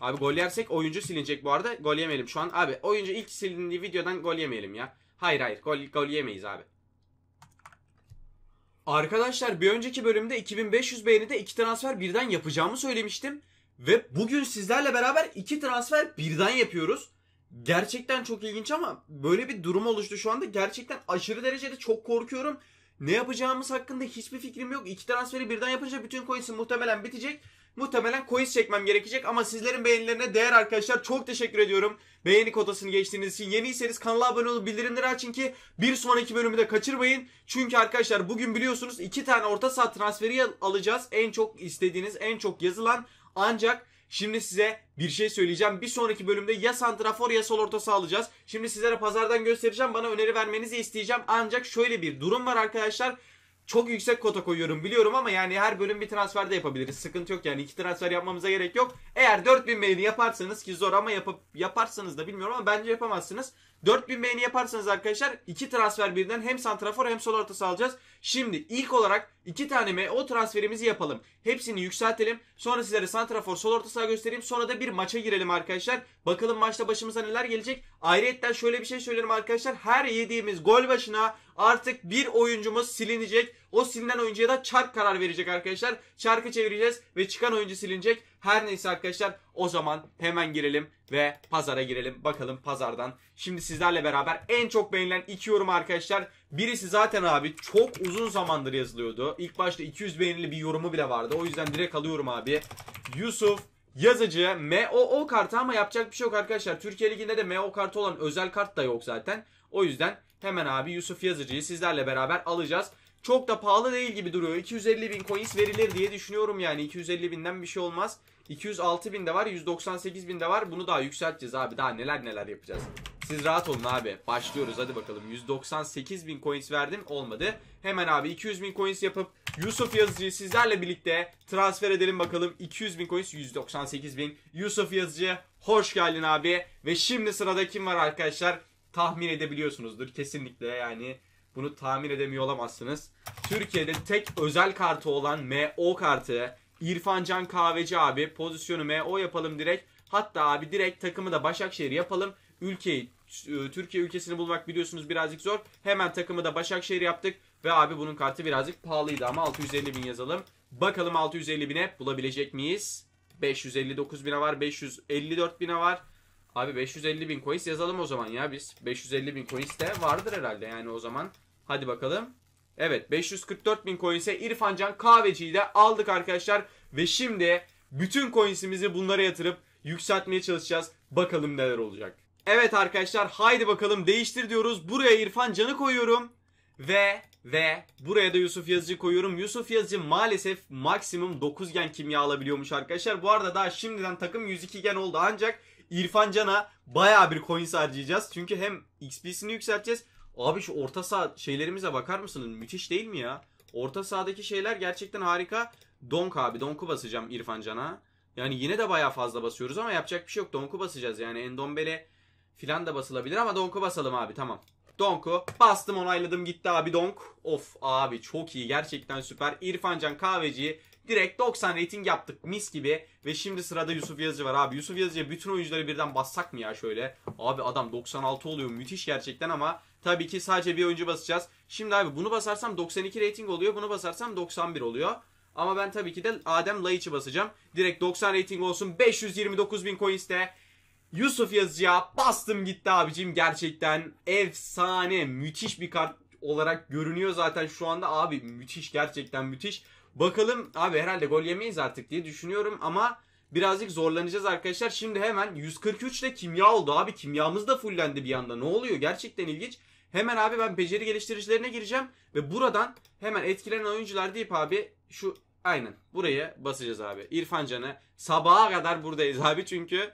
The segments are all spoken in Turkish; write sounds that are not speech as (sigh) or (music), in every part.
Abi gol yersek oyuncu silinecek bu arada. Gol yemeyelim şu an. Abi oyuncu ilk silindiği videodan gol yemeyelim ya. Hayır hayır gol, gol yemeyiz abi. Arkadaşlar bir önceki bölümde 2500 beğenide iki transfer birden yapacağımı söylemiştim. Ve bugün sizlerle beraber iki transfer birden yapıyoruz. Gerçekten çok ilginç ama böyle bir durum oluştu şu anda. Gerçekten aşırı derecede çok korkuyorum. Ne yapacağımız hakkında hiçbir fikrim yok. İki transferi birden yapınca bütün coins'im muhtemelen bitecek. Muhtemelen coins çekmem gerekecek ama sizlerin beğenilerine değer arkadaşlar. Çok teşekkür ediyorum. Beğeni kotasını geçtiğiniz için. Yeniyseniz kanala abone olup bildirimleri açın ki bir sonraki bölümü de kaçırmayın. Çünkü arkadaşlar bugün biliyorsunuz iki tane orta saha transferi alacağız. En çok istediğiniz, en çok yazılan ancak Şimdi size bir şey söyleyeceğim. Bir sonraki bölümde ya santrafor ya sol orta alacağız. Şimdi sizlere pazardan göstereceğim. Bana öneri vermenizi isteyeceğim. Ancak şöyle bir durum var arkadaşlar. Çok yüksek kota koyuyorum biliyorum ama yani her bölüm bir transfer de yapabiliriz. Sıkıntı yok yani iki transfer yapmamıza gerek yok. Eğer 4000 beğeni yaparsanız ki zor ama yapıp yaparsanız da bilmiyorum ama bence yapamazsınız. 4000 beğeni yaparsanız arkadaşlar iki transfer birden hem santrafor hem sol orta alacağız. Şimdi ilk olarak iki tane MO transferimizi yapalım. Hepsini yükseltelim. Sonra sizlere santrafor sol orta saha göstereyim. Sonra da bir maça girelim arkadaşlar. Bakalım maçta başımıza neler gelecek. Ayrıca şöyle bir şey söylerim arkadaşlar. Her yediğimiz gol başına artık bir oyuncumuz silinecek. O silinen oyuncuya da çark karar verecek arkadaşlar. Çarkı çevireceğiz ve çıkan oyuncu silinecek. Her neyse arkadaşlar o zaman hemen girelim ve pazara girelim. Bakalım pazardan. Şimdi sizlerle beraber en çok beğenilen iki yorum arkadaşlar. Birisi zaten abi çok uzun zamandır yazılıyordu. İlk başta 200 beğenili bir yorumu bile vardı. O yüzden direkt alıyorum abi. Yusuf yazıcı MOO kartı ama yapacak bir şey yok arkadaşlar. Türkiye Ligi'nde de MO kartı olan özel kart da yok zaten. O yüzden hemen abi Yusuf Yazıcı'yı sizlerle beraber alacağız. Çok da pahalı değil gibi duruyor. 250 bin coins verilir diye düşünüyorum yani. 250 binden bir şey olmaz. 206 bin de var. 198 bin de var. Bunu daha yükselteceğiz abi. Daha neler neler yapacağız. Siz rahat olun abi. Başlıyoruz hadi bakalım. 198 bin coins verdim. Olmadı. Hemen abi 200 bin coins yapıp Yusuf Yazıcı'yı sizlerle birlikte transfer edelim bakalım. 200 bin coins 198 bin. Yusuf Yazıcı hoş geldin abi. Ve şimdi sırada kim var arkadaşlar? Tahmin edebiliyorsunuzdur kesinlikle yani. Bunu tahmin edemiyor olamazsınız. Türkiye'de tek özel kartı olan MO kartı. İrfan Can Kahveci abi. Pozisyonu MO yapalım direkt. Hatta abi direkt takımı da Başakşehir yapalım. Ülkeyi e, Türkiye ülkesini bulmak biliyorsunuz birazcık zor. Hemen takımı da Başakşehir yaptık. Ve abi bunun kartı birazcık pahalıydı ama 650 bin yazalım. Bakalım 650 bine bulabilecek miyiz? 559 bine var. 554 bine var. Abi 550 bin coins yazalım o zaman ya biz. 550 bin coins de vardır herhalde yani o zaman. Hadi bakalım. Evet 544 bin coins'e İrfancan Kahveci'yi de aldık arkadaşlar. Ve şimdi bütün coins'imizi bunlara yatırıp yükseltmeye çalışacağız. Bakalım neler olacak. Evet arkadaşlar haydi bakalım değiştir diyoruz. Buraya İrfan Can'ı koyuyorum. Ve ve buraya da Yusuf Yazıcı koyuyorum. Yusuf Yazıcı maalesef maksimum 9 gen kimya alabiliyormuş arkadaşlar. Bu arada daha şimdiden takım 102 gen oldu ancak İrfan Can'a baya bir coins harcayacağız. Çünkü hem XP'sini yükselteceğiz. Abi şu orta saha şeylerimize bakar mısınız? Müthiş değil mi ya? Orta sahadaki şeyler gerçekten harika. Donk abi. Donk'u basacağım İrfan Can'a. Yani yine de baya fazla basıyoruz ama yapacak bir şey yok. Donk'u basacağız yani. Endombele filan da basılabilir ama Donk'u basalım abi tamam. Donk'u bastım onayladım gitti abi Donk. Of abi çok iyi gerçekten süper. İrfancan Kahveci'yi direkt 90 rating yaptık mis gibi. Ve şimdi sırada Yusuf Yazıcı var abi. Yusuf Yazıcı'ya bütün oyuncuları birden bassak mı ya şöyle? Abi adam 96 oluyor müthiş gerçekten ama tabii ki sadece bir oyuncu basacağız. Şimdi abi bunu basarsam 92 rating oluyor. Bunu basarsam 91 oluyor. Ama ben tabii ki de Adem Laiç'i basacağım. Direkt 90 rating olsun. 529 bin coins de Yusuf Yazıcı'ya bastım gitti abicim. Gerçekten efsane müthiş bir kart olarak görünüyor zaten şu anda. Abi müthiş gerçekten müthiş. Bakalım abi herhalde gol yemeyiz artık diye düşünüyorum ama birazcık zorlanacağız arkadaşlar. Şimdi hemen 143 ile kimya oldu abi. Kimyamız da fullendi bir anda. Ne oluyor? Gerçekten ilginç. Hemen abi ben beceri geliştiricilerine gireceğim ve buradan hemen etkilenen oyuncular deyip abi şu aynen buraya basacağız abi. İrfan Can'ı sabaha kadar buradayız abi çünkü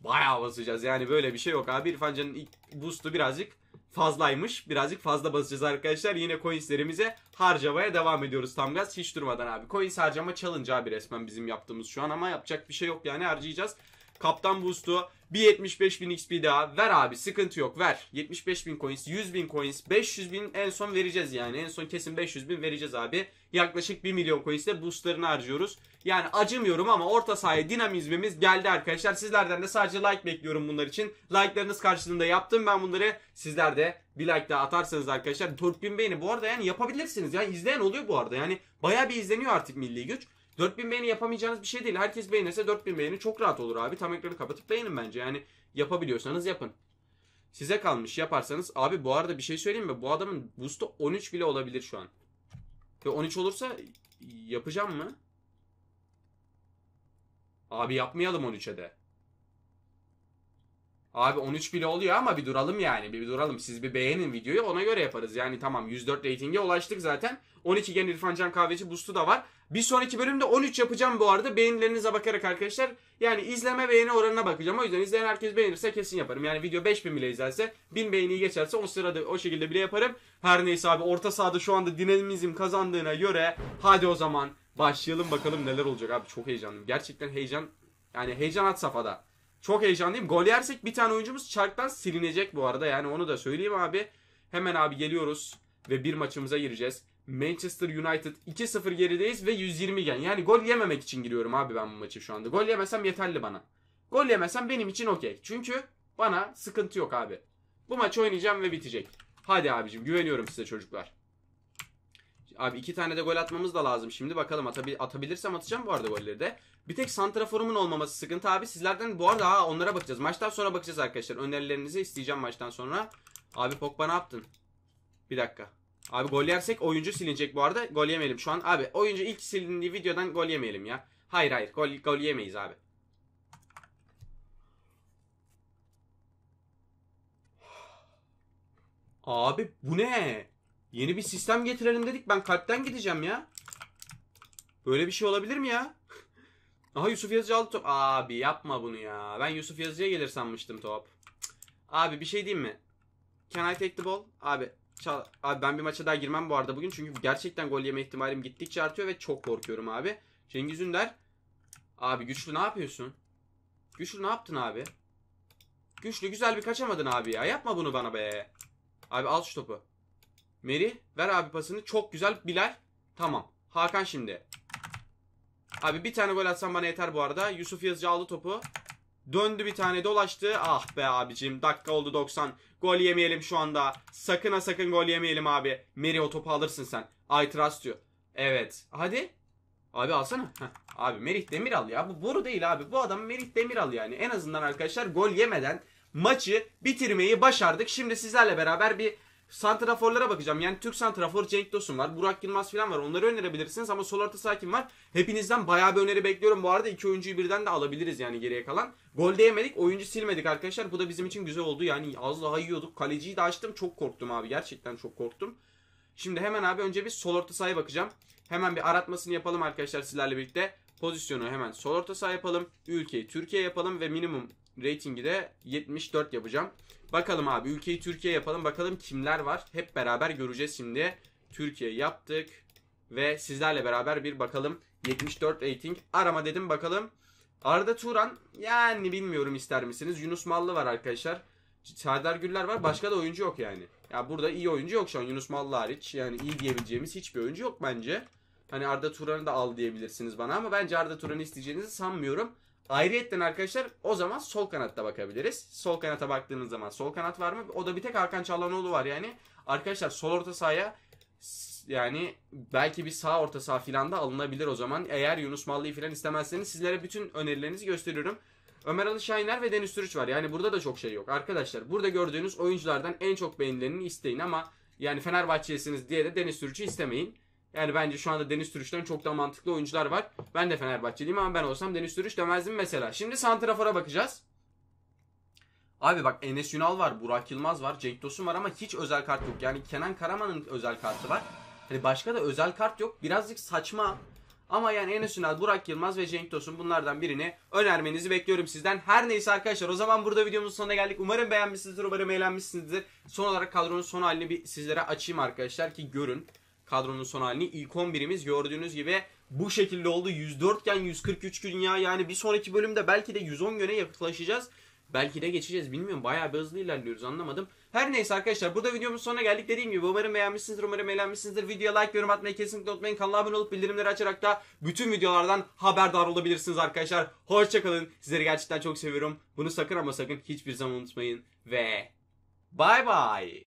bayağı basacağız. Yani böyle bir şey yok abi. İrfan Can'ın boost'u birazcık fazlaymış. Birazcık fazla basacağız arkadaşlar. Yine coinslerimize harcamaya devam ediyoruz tam gaz hiç durmadan abi. Coins harcama challenge abi resmen bizim yaptığımız şu an ama yapacak bir şey yok yani harcayacağız. Kaptan boost'u. Bir 75 bin XP daha. Ver abi sıkıntı yok ver. 75 bin coins, 100 bin coins, 500 bin en son vereceğiz yani. En son kesin 500 bin vereceğiz abi. Yaklaşık 1 milyon coins de boostlarını harcıyoruz. Yani acımıyorum ama orta sahaya dinamizmimiz geldi arkadaşlar. Sizlerden de sadece like bekliyorum bunlar için. Like'larınız karşılığında yaptım ben bunları. Sizler de bir like daha atarsanız arkadaşlar 4000 beğeni. Bu arada yani yapabilirsiniz. Yani izleyen oluyor bu arada. Yani bayağı bir izleniyor artık Milli Güç. 4000 beğeni yapamayacağınız bir şey değil. Herkes beğenirse 4000 beğeni çok rahat olur abi. Tam ekranı kapatıp beğenin bence. Yani yapabiliyorsanız yapın. Size kalmış yaparsanız. Abi bu arada bir şey söyleyeyim mi? Bu adamın boost'u 13 bile olabilir şu an. Ve 13 olursa yapacağım mı? Abi yapmayalım 13'e de. Abi 13 bile oluyor ama bir duralım yani. Bir, bir duralım. Siz bir beğenin videoyu ona göre yaparız. Yani tamam 104 reytinge ulaştık zaten. 12 gen İrfan Can Kahveci boost'u da var. Bir sonraki bölümde 13 yapacağım bu arada. Beğenilerinize bakarak arkadaşlar. Yani izleme beğeni oranına bakacağım. O yüzden izleyen herkes beğenirse kesin yaparım. Yani video 5000 bile izlerse 1000 beğeniyi geçerse o sırada o şekilde bile yaparım. Her neyse abi orta sahada şu anda dinamizm kazandığına göre hadi o zaman başlayalım bakalım neler olacak abi. Çok heyecanlıyım. Gerçekten heyecan yani heyecan at safhada. Çok heyecanlıyım. Gol yersek bir tane oyuncumuz çarktan silinecek bu arada. Yani onu da söyleyeyim abi. Hemen abi geliyoruz ve bir maçımıza gireceğiz. Manchester United 2-0 gerideyiz ve 120 gen. Yani gol yememek için giriyorum abi ben bu maçı şu anda. Gol yemesem yeterli bana. Gol yemesem benim için okey. Çünkü bana sıkıntı yok abi. Bu maçı oynayacağım ve bitecek. Hadi abicim güveniyorum size çocuklar. Abi iki tane de gol atmamız da lazım şimdi. Bakalım atabil atabilirsem atacağım bu arada golleri de. Bir tek santraforumun olmaması sıkıntı abi. Sizlerden bu arada ha, onlara bakacağız. Maçtan sonra bakacağız arkadaşlar. Önerilerinizi isteyeceğim maçtan sonra. Abi Pogba ne yaptın? Bir dakika. Abi gol yersek oyuncu silinecek bu arada. Gol yemeyelim şu an. Abi oyuncu ilk silindiği videodan gol yemeyelim ya. Hayır hayır gol, gol yemeyiz abi. Abi bu ne? Yeni bir sistem getirelim dedik. Ben kalpten gideceğim ya. Böyle bir şey olabilir mi ya? (laughs) Aha Yusuf Yazıcı aldı top. Abi yapma bunu ya. Ben Yusuf Yazıcı'ya gelir sanmıştım top. Abi bir şey diyeyim mi? Can I take the ball? Abi çal. Abi ben bir maça daha girmem bu arada bugün. Çünkü gerçekten gol yeme ihtimalim gittikçe artıyor ve çok korkuyorum abi. Cengiz Ünder. Abi güçlü ne yapıyorsun? Güçlü ne yaptın abi? Güçlü güzel bir kaçamadın abi ya. Yapma bunu bana be. Abi al şu topu. Meri ver abi pasını. Çok güzel Bilal. Tamam. Hakan şimdi. Abi bir tane gol atsan bana yeter bu arada. Yusuf Yazıcı aldı topu. Döndü bir tane dolaştı. Ah be abicim. Dakika oldu 90. Gol yemeyelim şu anda. Sakın ha sakın gol yemeyelim abi. Meri o topu alırsın sen. I trust you. Evet. Hadi. Abi alsana. Heh. Abi Merih Demiral ya. Bu boru değil abi. Bu adam Merih Demiral yani. En azından arkadaşlar gol yemeden maçı bitirmeyi başardık. Şimdi sizlerle beraber bir santraforlara bakacağım. Yani Türk santrafor Cenk Tosun var. Burak Yılmaz falan var. Onları önerebilirsiniz ama sol orta sakin var. Hepinizden bayağı bir öneri bekliyorum. Bu arada iki oyuncuyu birden de alabiliriz yani geriye kalan. Gol yemedik. Oyuncu silmedik arkadaşlar. Bu da bizim için güzel oldu. Yani az daha yiyorduk. Kaleciyi de açtım. Çok korktum abi. Gerçekten çok korktum. Şimdi hemen abi önce bir sol orta sahaya bakacağım. Hemen bir aratmasını yapalım arkadaşlar sizlerle birlikte. Pozisyonu hemen sol orta saha yapalım. Ülkeyi Türkiye yapalım ve minimum ratingi de 74 yapacağım. Bakalım abi ülkeyi Türkiye yapalım. Bakalım kimler var. Hep beraber göreceğiz şimdi. Türkiye yaptık. Ve sizlerle beraber bir bakalım. 74 rating. Arama dedim bakalım. Arda Turan yani bilmiyorum ister misiniz. Yunus Mallı var arkadaşlar. Serdar Güller var. Başka da oyuncu yok yani. Ya burada iyi oyuncu yok şu an Yunus Mallı hariç. Yani iyi diyebileceğimiz hiçbir oyuncu yok bence. Hani Arda Turan'ı da al diyebilirsiniz bana ama bence Arda Turan'ı isteyeceğinizi sanmıyorum. Ayrıyetten arkadaşlar o zaman sol kanatta bakabiliriz. Sol kanata baktığınız zaman sol kanat var mı? O da bir tek Hakan Çalhanoğlu var yani. Arkadaşlar sol orta sahaya yani belki bir sağ orta saha filan da alınabilir o zaman. Eğer Yunus Mallı'yı filan istemezseniz sizlere bütün önerilerinizi gösteriyorum. Ömer Ali Şahiner ve Deniz Türüç var. Yani burada da çok şey yok. Arkadaşlar burada gördüğünüz oyunculardan en çok beğenilerini isteyin ama yani Fenerbahçe'lisiniz diye de Deniz Türüç'ü istemeyin. Yani bence şu anda Deniz Türüş'ten çok daha mantıklı oyuncular var. Ben de Fenerbahçeliyim ama ben olsam Deniz Türüş demezdim mesela. Şimdi Santrafor'a bakacağız. Abi bak Enes Ünal var, Burak Yılmaz var, Cenk Tosun var ama hiç özel kart yok. Yani Kenan Karaman'ın özel kartı var. Hani başka da özel kart yok. Birazcık saçma. Ama yani Enes Ünal, Burak Yılmaz ve Cenk Tosun bunlardan birini önermenizi bekliyorum sizden. Her neyse arkadaşlar o zaman burada videomuzun sonuna geldik. Umarım beğenmişsinizdir, umarım eğlenmişsinizdir. Son olarak kadronun son halini bir sizlere açayım arkadaşlar ki görün kadronun son halini. İlk 11'imiz gördüğünüz gibi bu şekilde oldu. 104 iken 143 gün ya. Yani bir sonraki bölümde belki de 110 güne yaklaşacağız. Belki de geçeceğiz bilmiyorum. Bayağı bir hızlı ilerliyoruz anlamadım. Her neyse arkadaşlar burada videomuz sonuna geldik. Dediğim gibi umarım beğenmişsinizdir. Umarım eğlenmişsinizdir. Videoya like, yorum atmayı kesinlikle unutmayın. Kanala abone olup bildirimleri açarak da bütün videolardan haberdar olabilirsiniz arkadaşlar. Hoşçakalın. Sizleri gerçekten çok seviyorum. Bunu sakın ama sakın hiçbir zaman unutmayın. Ve bye bye.